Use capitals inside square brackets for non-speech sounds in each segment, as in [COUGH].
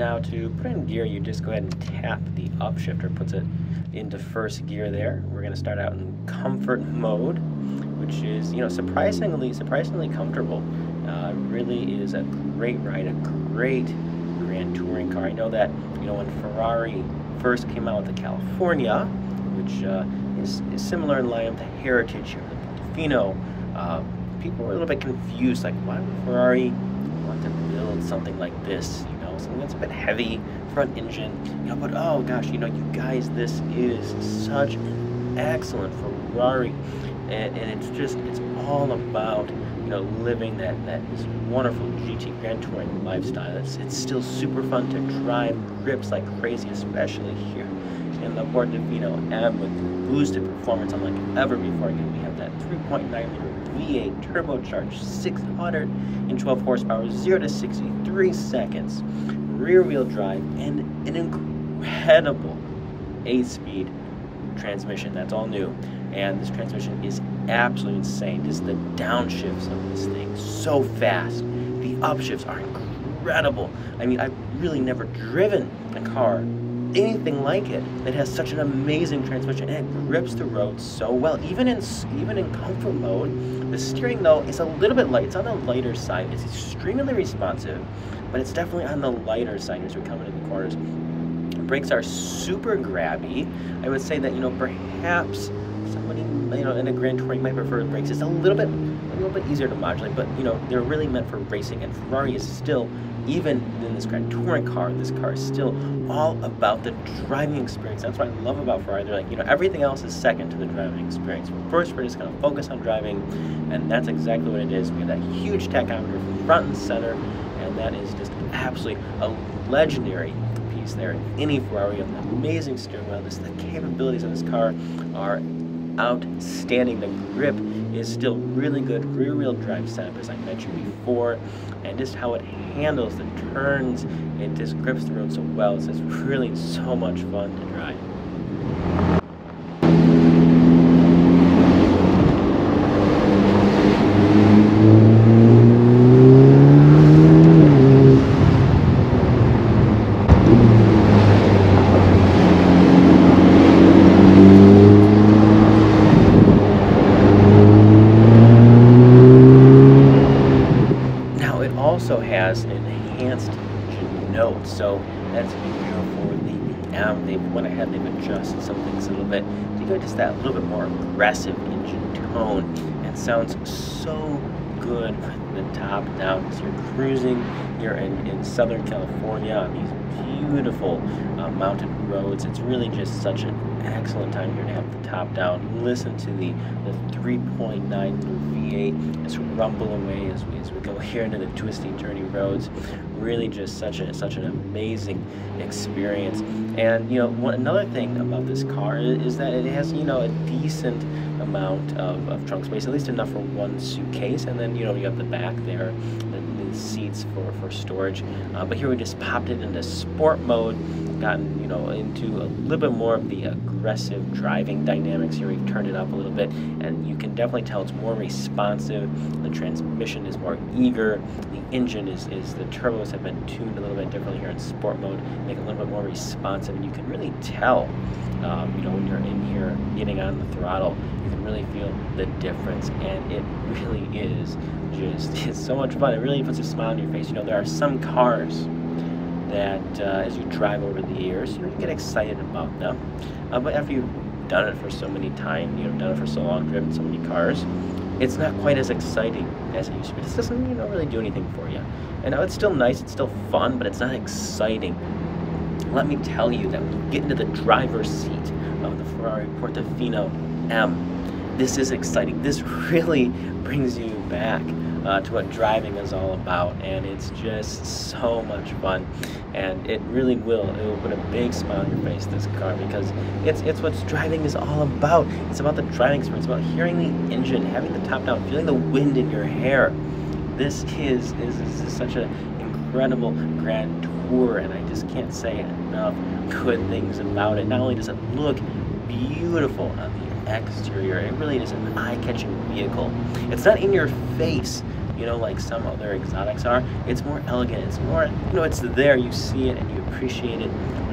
now to put in gear, you just go ahead and tap the upshifter, puts it into first gear there. We're going to start out in comfort mode, which is, you know, surprisingly, surprisingly comfortable. Uh, really is a great ride, a great Grand Touring car. I know that, you know, when Ferrari first came out with the California, which uh, is, is, similar in line with the Heritage here, the Portofino, uh, people were a little bit confused, like, why would Ferrari want to build something like this? Something that's a bit heavy, front engine, you know, but oh gosh, you know, you guys, this is such an excellent Ferrari. And, and it's just, it's all about, know, living that, that this wonderful GT Grand Touring lifestyle. It's, it's still super fun to drive, grips like crazy, especially here in the Portofino M with boosted performance unlike ever before. Again, we have that 3.9 liter V8 turbocharged 612 horsepower, 0 to 63 seconds, rear wheel drive, and an incredible 8 speed transmission. That's all new. And this transmission is absolutely insane. Just the downshifts of this thing so fast. The upshifts are incredible. I mean, I've really never driven a car anything like it that has such an amazing transmission and it grips the road so well even in even in comfort mode the steering though is a little bit light it's on the lighter side it's extremely responsive but it's definitely on the lighter side as we come into the corners brakes are super grabby i would say that you know perhaps you know in a grand touring might prefer brakes it's a little bit a little bit easier to modulate but you know they're really meant for racing and ferrari is still even in this Grand Touring car, this car is still all about the driving experience. That's what I love about Ferrari. They're like, you know, everything else is second to the driving experience. But first, we're just going to focus on driving, and that's exactly what it is. We have that huge tachometer front and center, and that is just absolutely a legendary piece there. Any Ferrari, an amazing steering wheel. This, the capabilities of this car are outstanding. The grip is still really good rear wheel drive setup as I mentioned before and just how it handles the turns it just grips the road so well it's just really so much fun to drive. Has an enhanced note. So that's beautiful. The um, they went ahead, they've adjusted some things a little bit to go just that little bit more aggressive engine tone. And sounds so good with the top down as you're cruising here in, in Southern California on these beautiful uh, mountain roads. It's really just such an excellent time here to have the top down. Listen to the, the 3.9 V8 just rumble away as we, as we go here into the twisty, turny roads. Really just such a such an amazing experience. And you know, one, another thing about this car is, is, that it has you know a decent amount of, of trunk space, at least enough for one suitcase. And then you know you have the back there, the, seats for for storage. Uh, but here we just popped it into sport mode gotten you know into a little bit more of the aggressive driving dynamics. Here we've turned it up a little bit and you can definitely tell it's more responsive. The transmission is more eager. The engine is, is the turbos have been tuned a little bit differently here in sport mode make it a little bit more responsive. And you can really tell um, you know when you're in here getting on the throttle you can really feel the difference. And it really is just [LAUGHS] it's so much fun. It really puts a smile on your face you know there are some cars that uh, as you drive over the years, you know, you get excited about them. Uh, but after you've done it for so many times, you know, done it for so long, driven so many cars, it's not quite as exciting as it used to be. This doesn't, you know, really do anything for you. And now it's still nice, it's still fun, but it's not exciting. Let me tell you that when you get into the driver's seat of the Ferrari Portofino M, this is exciting. This [LAUGHS] really brings you back uh, to what driving is all about, and it's just so much fun. And it really will. It will put a big smile on your face. This car because it's it's what driving is all about. It's about the driving experience. About hearing the engine, having the top down, feeling the wind in your hair. This is is, is such an incredible grand tour, and I just can't say enough good things about it. Not only does it look beautiful on the exterior. It really is an eye-catching vehicle. It's not in your face you know, like some other exotics are. It's more elegant. It's more, you know, it's there. You see it and you appreciate it.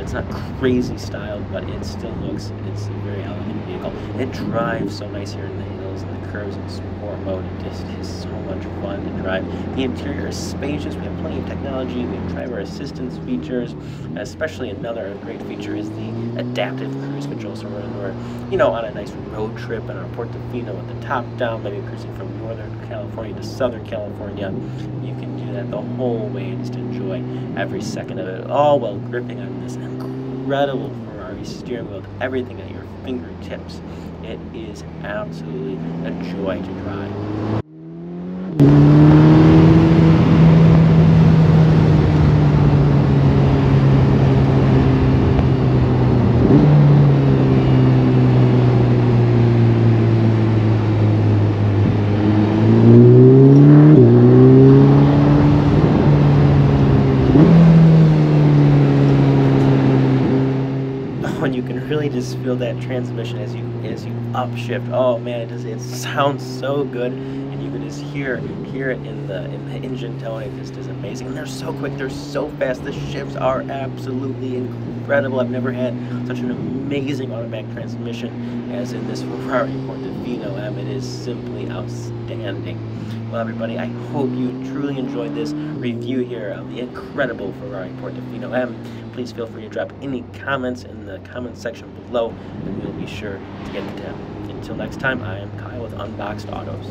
It's not crazy styled, but it still looks. It's a very elegant vehicle. It drives so nice here in the hills and the curves in sport mode. It just is so much fun to drive. The interior is spacious. We have plenty of technology. We have driver assistance features. Especially another great feature is the adaptive cruise control. So when we're, you know, on a nice road trip in our Portofino with the top down, maybe cruising from Northern California to Southern California, you can do that the whole way and just enjoy every second of it, all while gripping on this incredible Ferrari steering wheel everything at your fingertips. It is absolutely a joy to drive. and you can really just feel that transmission as you as you upshift. Oh man, it just it sounds so good, and you can just hear hear it in the in the engine tone. It just is amazing, and they're so quick, they're so fast. The shifts are absolutely incredible. I've never had such an amazing automatic transmission as in this Ferrari Portofino M. It is simply outstanding. Well, everybody, I hope you truly enjoyed this review here of the incredible Ferrari Portofino M. Please feel free to drop any comments in the comment section below, and we'll be sure to get to them. Until next time, I am Kyle with Unboxed Autos.